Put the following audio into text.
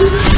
you